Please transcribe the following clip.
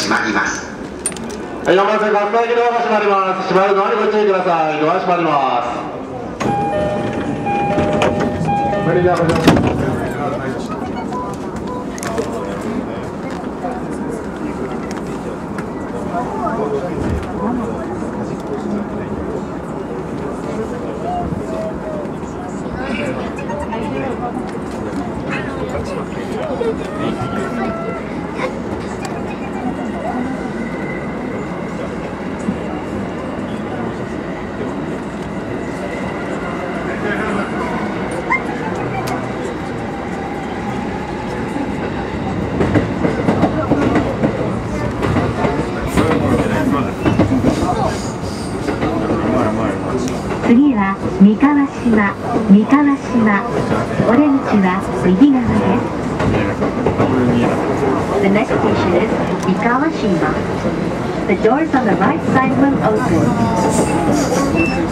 閉まりますはい、山手ガス台ドアが閉まります。閉まるのにご注意ください。ドア閉まります。それではご乗車次は三河島三河島お出口は右側です The next station is Mikawashima. The doors on the right side will open.